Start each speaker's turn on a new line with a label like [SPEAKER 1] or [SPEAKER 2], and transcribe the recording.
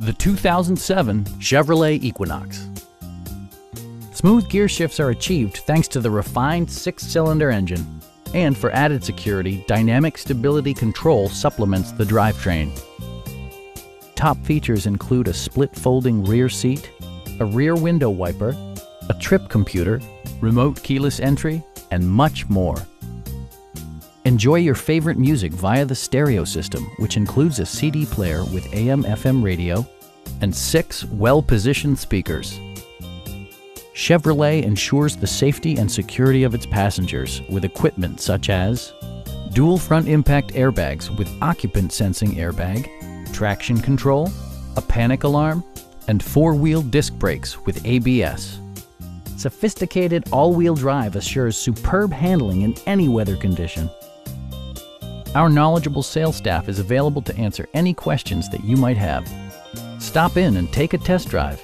[SPEAKER 1] the 2007 Chevrolet Equinox. Smooth gear shifts are achieved thanks to the refined six-cylinder engine. And for added security, Dynamic Stability Control supplements the drivetrain. Top features include a split folding rear seat, a rear window wiper, a trip computer, remote keyless entry, and much more. Enjoy your favorite music via the stereo system, which includes a CD player with AM FM radio and six well positioned speakers. Chevrolet ensures the safety and security of its passengers with equipment such as dual front impact airbags with occupant sensing airbag, traction control, a panic alarm, and four-wheel disc brakes with ABS. Sophisticated all-wheel drive assures superb handling in any weather condition. Our knowledgeable sales staff is available to answer any questions that you might have. Stop in and take a test drive.